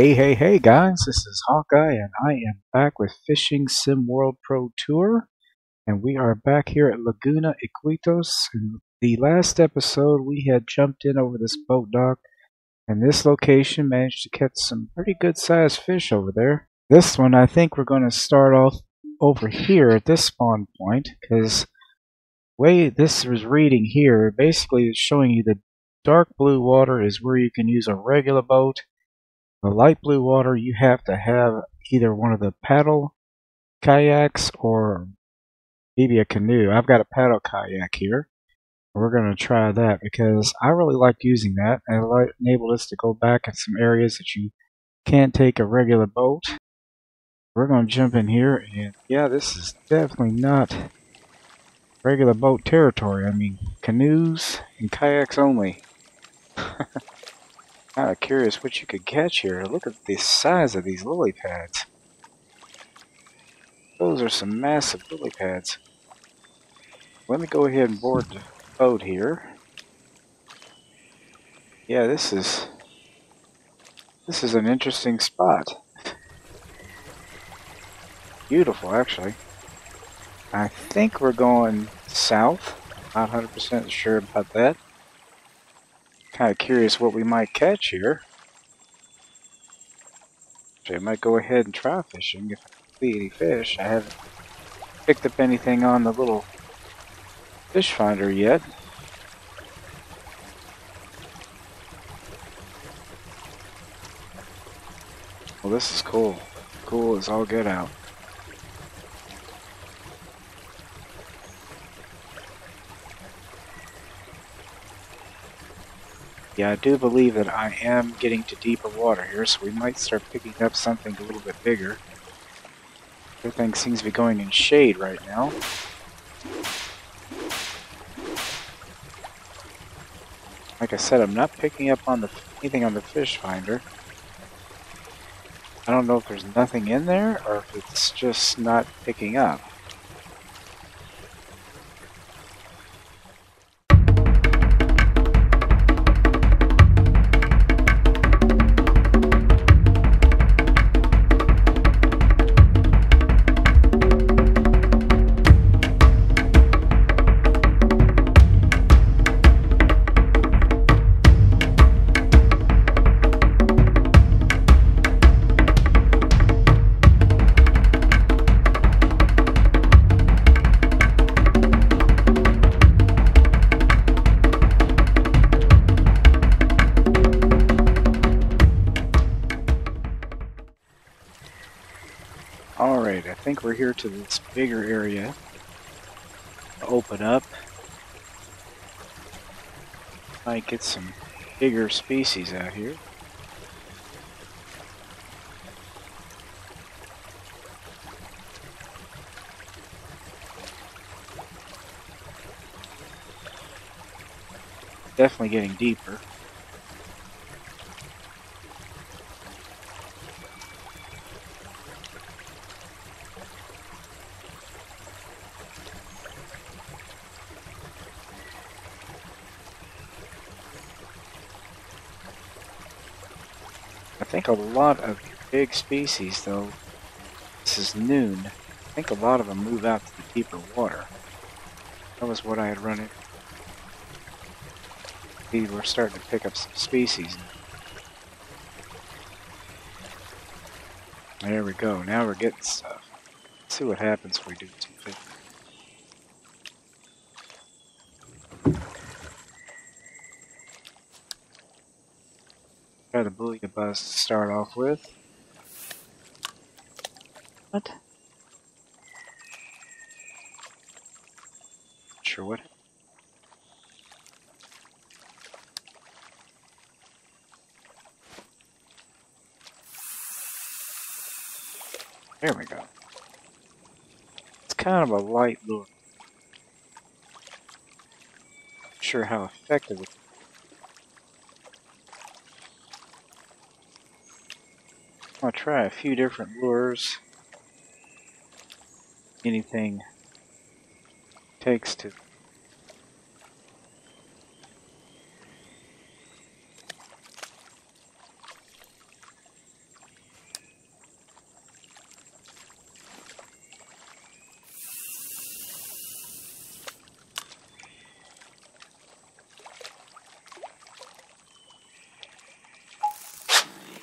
Hey, hey, hey, guys, this is Hawkeye, and I am back with Fishing Sim World Pro Tour. And we are back here at Laguna Iquitos. In the last episode, we had jumped in over this boat dock, and this location managed to catch some pretty good sized fish over there. This one, I think we're going to start off over here at this spawn point, because way this is reading here, basically it's showing you the dark blue water is where you can use a regular boat the light blue water, you have to have either one of the paddle kayaks or maybe a canoe. I've got a paddle kayak here. We're going to try that because I really like using that and it enabled us to go back in some areas that you can't take a regular boat. We're going to jump in here and yeah, this is definitely not regular boat territory. I mean, canoes and kayaks only. Kind of curious what you could catch here. Look at the size of these lily pads. Those are some massive lily pads. Let me go ahead and board the boat here. Yeah, this is this is an interesting spot. Beautiful, actually. I think we're going south. Not 100% sure about that. Kind of curious what we might catch here. I might go ahead and try fishing if I see any fish. I haven't picked up anything on the little fish finder yet. Well, this is cool. Cool as all get out. Yeah, I do believe that I am getting to deeper water here, so we might start picking up something a little bit bigger. Everything seems to be going in shade right now. Like I said, I'm not picking up on the anything on the fish finder. I don't know if there's nothing in there or if it's just not picking up. Think we're here to this bigger area. Open up. Might get some bigger species out here. Definitely getting deeper. a lot of big species, though. This is noon. I think a lot of them move out to the deeper water. That was what I had run it. We were starting to pick up some species. There we go. Now we're getting stuff. Let's see what happens if we do 250. Try the booyah buzz to start off with. What? Sure what? There we go. It's kind of a light lure. Not sure how effective it try a few different lures. Anything takes to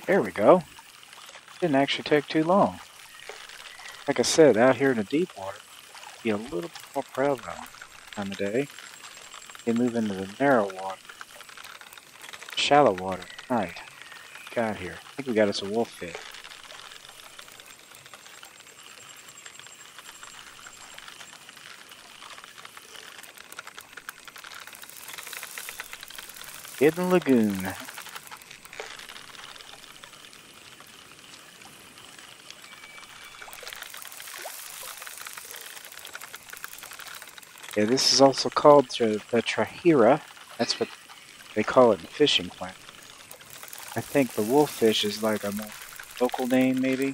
There we go. Didn't actually take too long. Like I said, out here in the deep water, be a little more prevalent time of day. They move into the narrow water, shallow water at night. Got here. I think we got us a wolffish. Hidden Lagoon. Yeah, this is also called the trahira. That's what they call it in Fishing Planet. I think the wolffish is like a local name, maybe.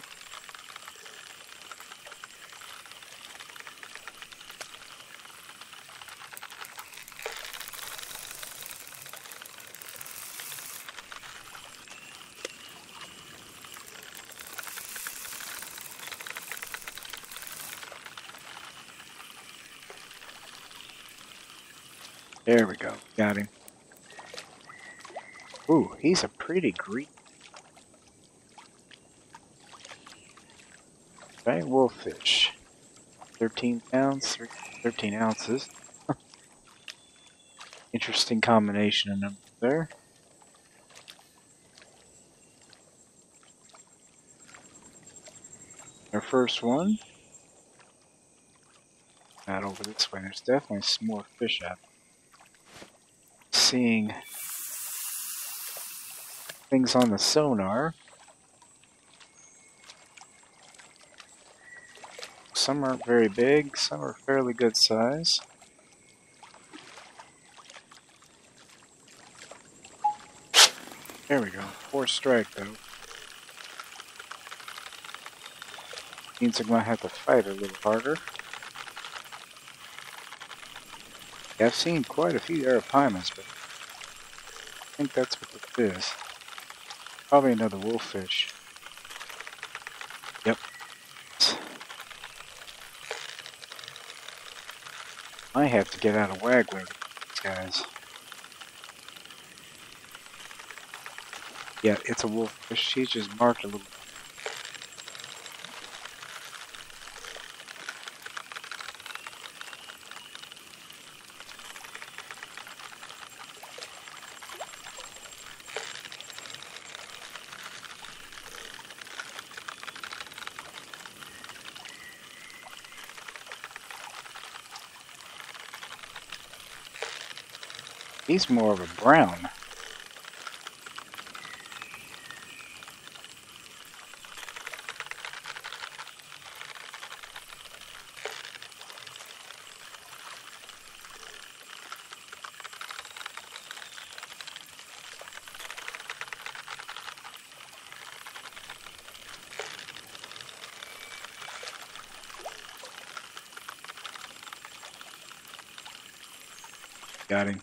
There we go. Got him. Ooh, he's a pretty green. Giant wolffish. 13 pounds, 13 ounces. Interesting combination of numbers there. Our first one. Not over this way. There's definitely some more fish out there seeing things on the sonar. Some aren't very big, some are fairly good size. There we go, four strike though. Means I'm gonna have to fight a little harder. Yeah, I've seen quite a few arapaimas, but I think that's what it is. Probably another wolffish. Yep. I have to get out of waggler, guys. Yeah, it's a wolffish. She's just marked a little He's more of a brown. Got him.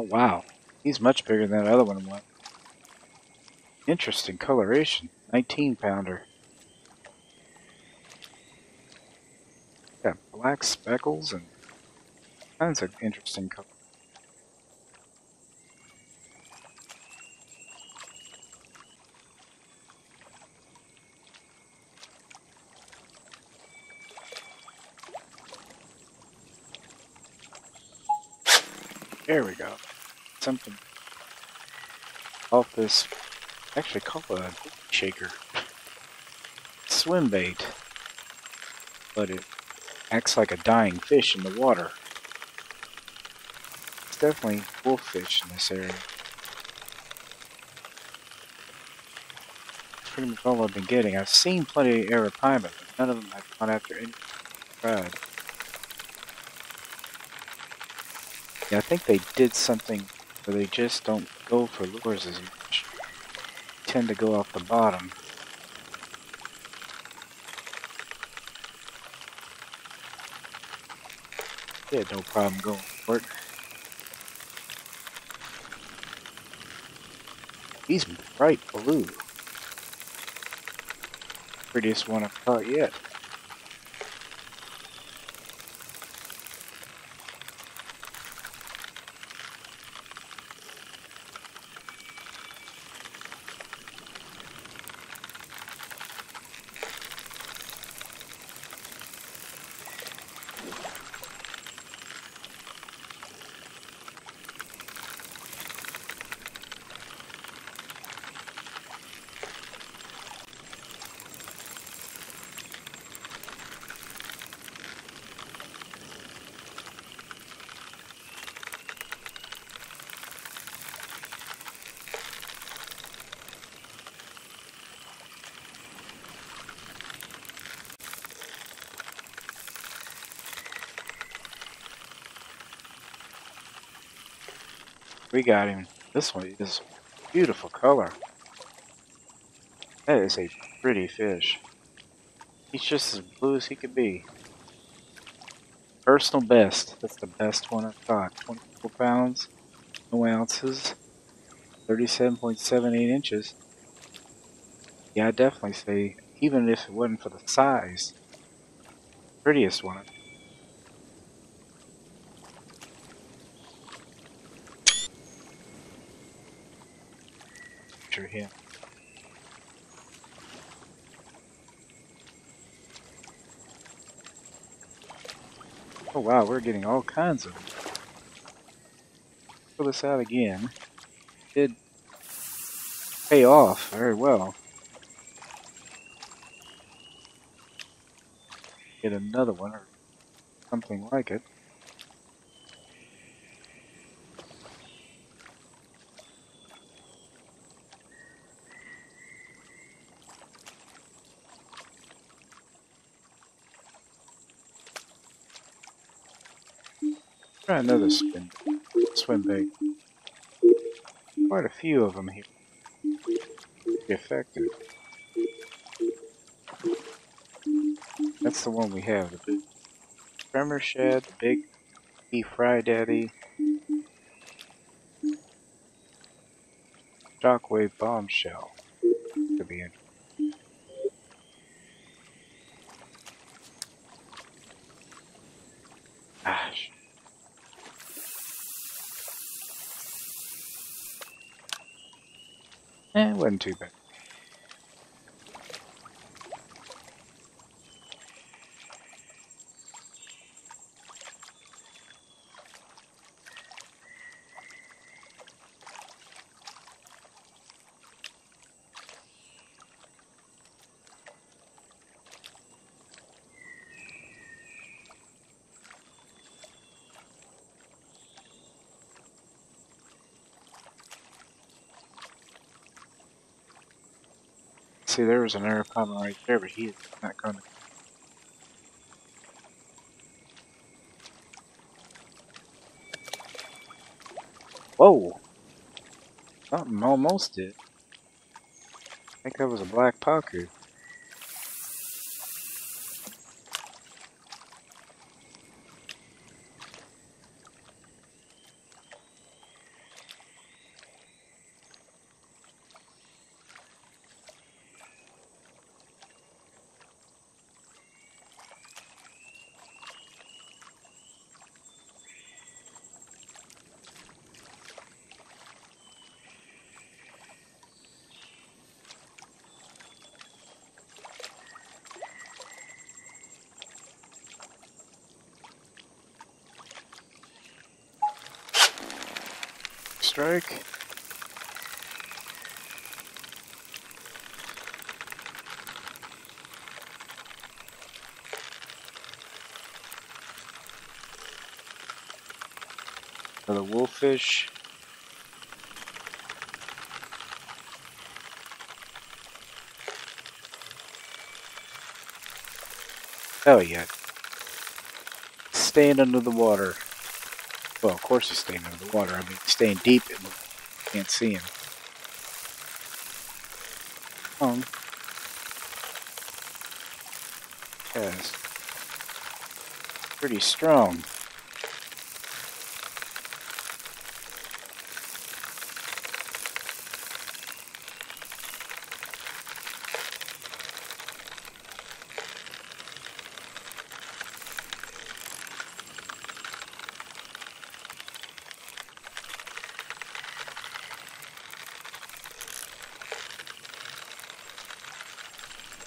Oh, wow. He's much bigger than that other one was. Interesting coloration. 19 pounder. Got black speckles and kinds of interesting color. There we go. Something off this, actually called a shaker, swim bait, but it acts like a dying fish in the water. It's definitely wolf fish in this area. That's pretty much all I've been getting. I've seen plenty of arapaima, but none of them have gone after any tried. Yeah, I think they did something they just don't go for lures as much. They tend to go off the bottom. They had no problem going for it. He's bright blue prettiest one I've caught yet. We got him. This one is beautiful color. That is a pretty fish. He's just as blue as he could be. Personal best. That's the best one I've caught. 24 pounds, no ounces, 37.78 inches. Yeah, I definitely say, even if it wasn't for the size, prettiest one him. Oh wow, we're getting all kinds of. Pull this out again. Did pay off very well. Get another one or something like it. Another spin, swim bait. Quite a few of them here. Effective. That's the one we have, the big tremor shad, the big beef fry daddy, shockwave bombshell. Could be interesting. Ah, Eh, wasn't too bad. See there was an arapaima right there, but he is not going. Whoa! Something almost did. I think that was a black pacu. strike. Another wolffish. Oh yeah. Staying under the water. Well, of course he's staying under the water. I mean, staying deep in the can't see him. Um. Yes. Pretty strong.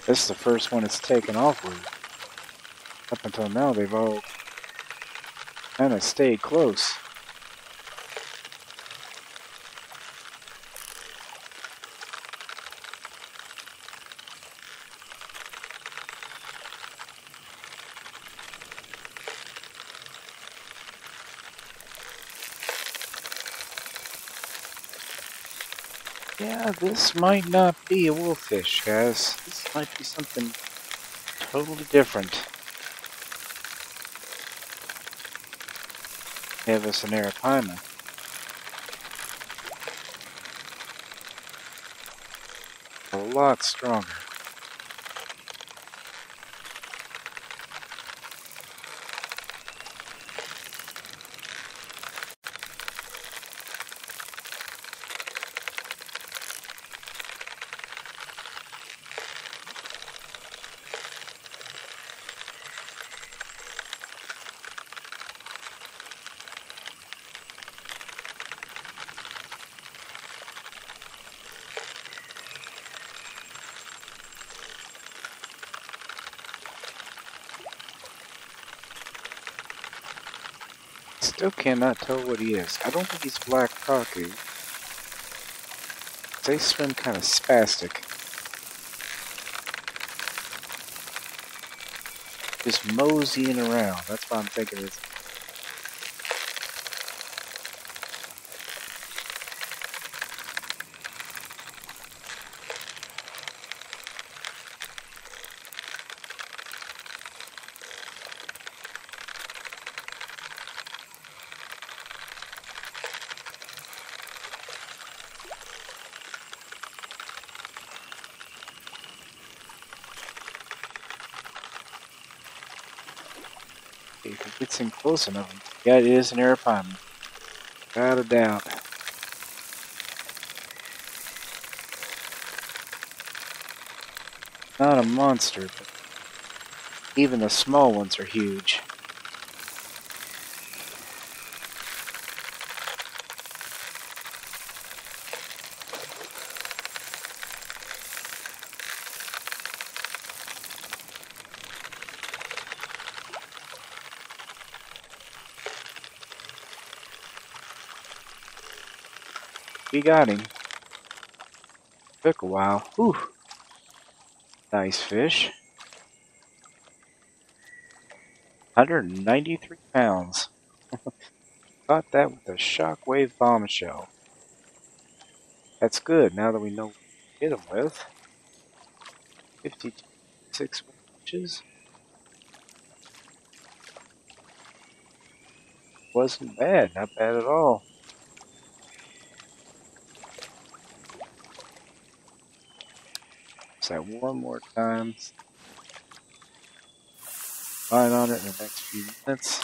This is the first one it's taken off with. Up until now, they've all kind of stayed close. Yeah, this might not be a wolffish, guys. This might be something totally different. Have us an arapaima. A lot stronger. Still cannot tell what he is. I don't think he's black pacu. They swim kind of spastic. Just moseying around. That's what I'm thinking is. If it gets in close enough, yeah, it is an air arapaima. Without a doubt. Not a monster, but even the small ones are huge. We got him. Took a while. Whew. Nice fish. 193 pounds. Caught that with a shockwave bombshell. That's good now that we know what to hit him with. 56 inches. Wasn't bad, not bad at all. That one more time. Line on it in the next few minutes.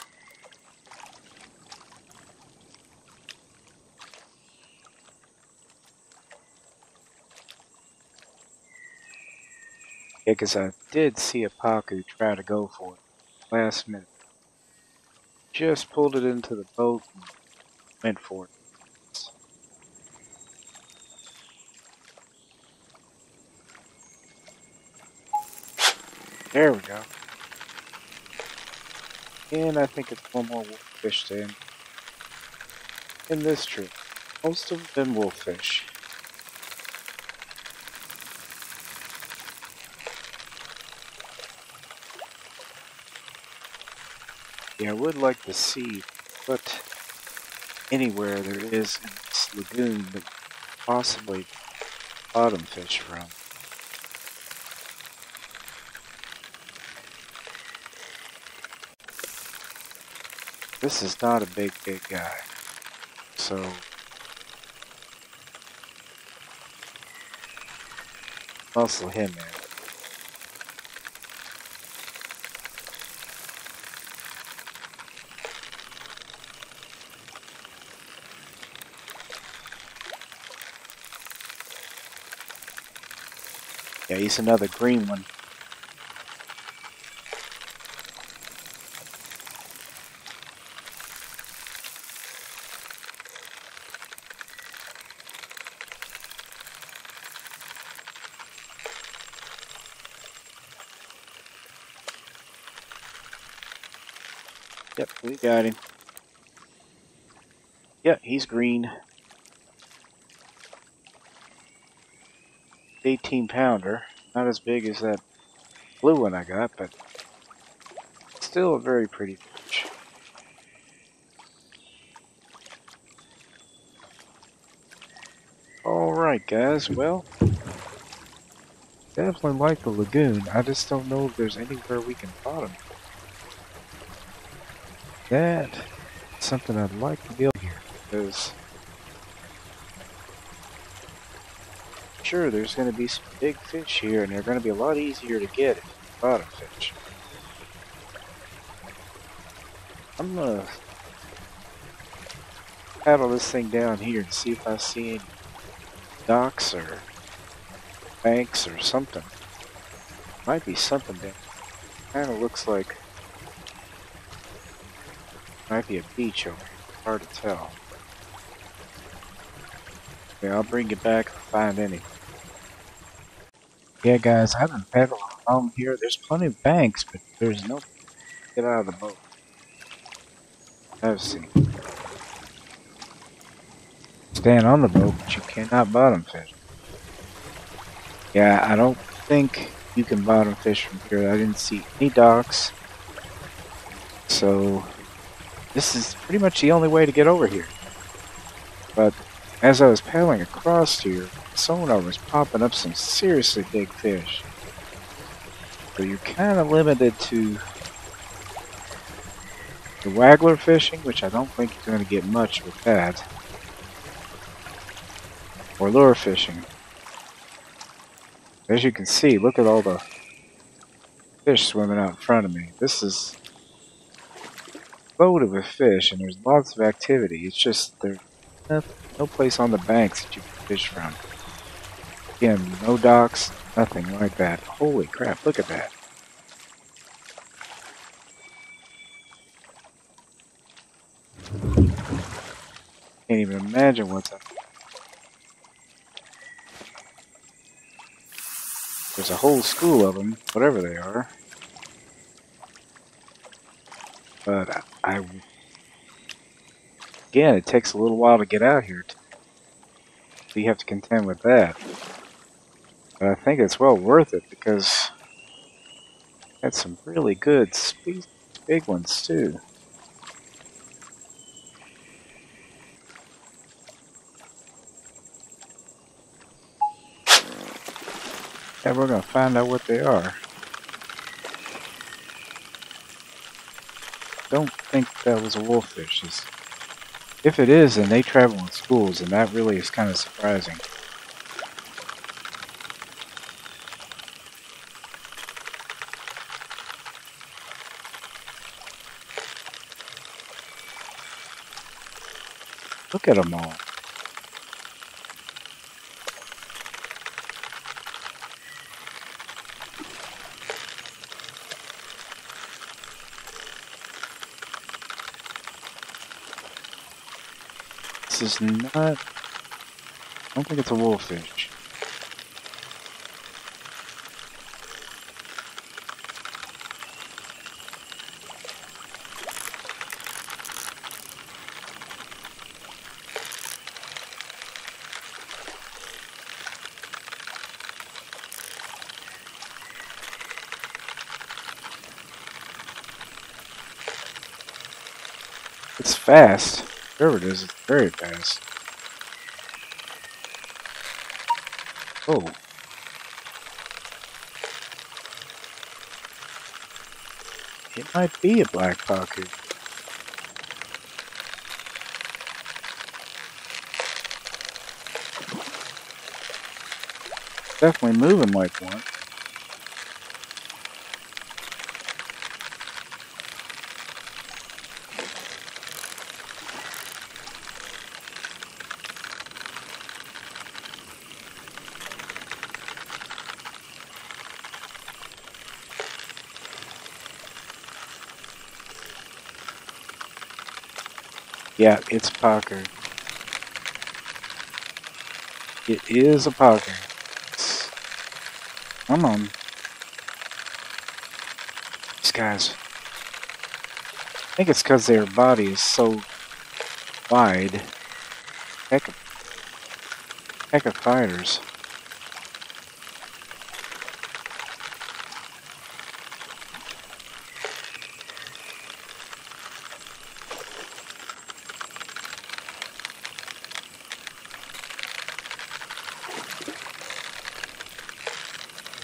Yeah, because I did see a pacu try to go for it last minute. Just pulled it into the boat and went for it. There we go. And I think it's one more wolffish to. In this trip. Most of them wolffish. Yeah, I would like to see, but anywhere there is in this lagoon that possibly bottom fish from. This is not a big, big guy. So, muscle him in. Yeah, he's another green one. Yep, we got him. Yeah, he's green. 18 pounder. Not as big as that blue one I got, but still a very pretty fish. Alright guys, well, definitely like the lagoon. I just don't know if there's anywhere we can bottom. That something I'd like to build here because sure there's going to be some big fish here and they're going to be a lot easier to get if bottom fish. I'm going to paddle this thing down here and see if I see any docks or banks or something. Might be something that kind of looks like might be a beach over here. Hard to tell. Okay, I'll bring you back if I find any. Yeah, guys, I've been paddling along here. There's plenty of banks, but there's no get out of the boat. I've seen. Stand on the boat, but you cannot bottom fish. Yeah, I don't think you can bottom fish from here. I didn't see any docks. So, this is pretty much the only way to get over here. But as I was paddling across here, sonar was popping up some seriously big fish. So you're kind of limited to the waggler fishing, which I don't think you're going to get much with that. Or lure fishing. As you can see, look at all the fish swimming out in front of me. This is loaded with fish, and there's lots of activity. It's just there's no place on the banks that you can fish from. Again, no docks, nothing like that. Holy crap, look at that. Can't even imagine what's up. There's a whole school of them, whatever they are. But I, again, it takes a little while to get out here. So you have to contend with that. But I think it's well worth it because got some really good big ones too. And we're going to find out what they are. Don't think that was a wolffish. If it is, then they travel in schools, and that really is kind of surprising. Look at them all. This is not... I don't think it's a wolffish. It's fast. Whatever it is, it's very fast. Oh. It might be a black pacu. Definitely moving like one. Yeah, it's pacu. It is a pacu. Come on. These guys. I think it's because their body is so wide. Heck of, heck of fighters.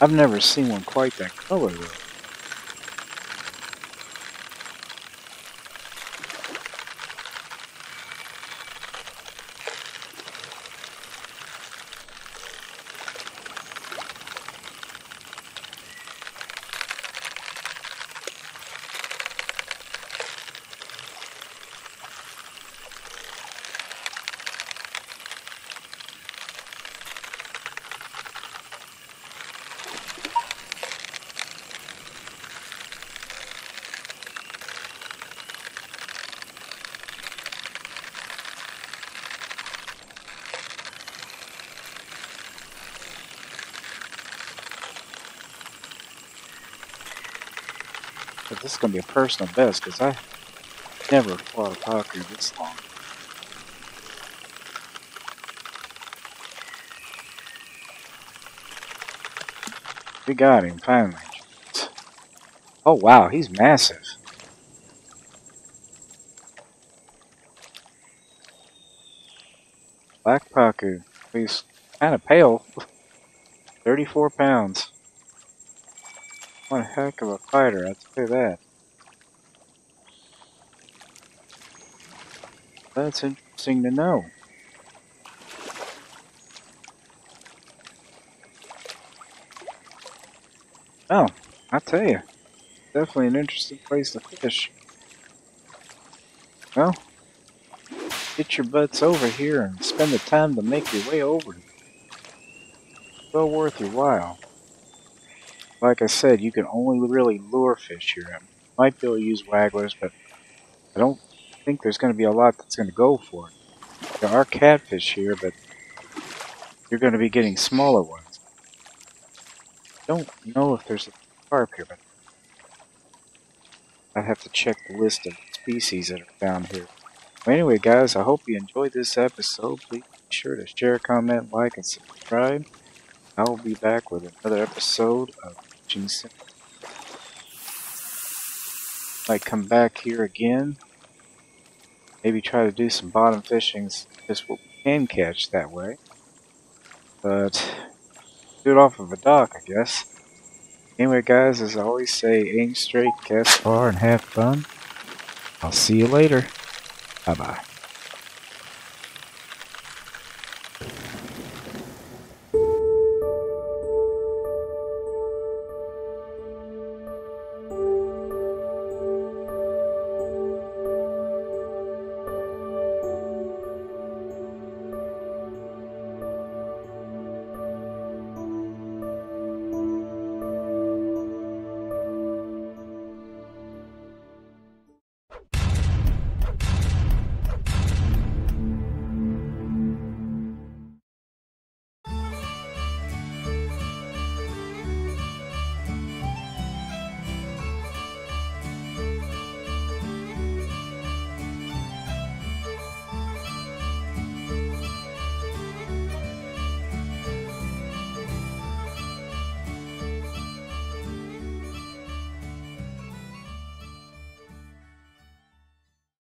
I've never seen one quite that color though. But this is going to be a personal best because I never fought a pacu this long. We got him finally. Oh wow, he's massive. Black Pacu. He's kind of pale. 34 pounds. A heck of a fighter, I'd say that. That's interesting to know. Oh, I tell you, definitely an interesting place to fish. Well, get your butts over here and spend the time to make your way over. Well worth your while like I said, you can only really lure fish here. You might be able to use wagglers, but I don't think there's going to be a lot that's going to go for it. There are catfish here, but you're going to be getting smaller ones. I don't know if there's a carp here, but I have to check the list of species that are found here. Well, anyway, guys, I hope you enjoyed this episode. Please be sure to share, comment, like, and subscribe. I will be back with another episode of Fishing Sim. Might come back here again. Maybe try to do some bottom fishings, just what we can catch that way. But do it off of a dock, I guess. Anyway, guys, as I always say, aim straight, cast far, and have fun. I'll see you later. Bye bye.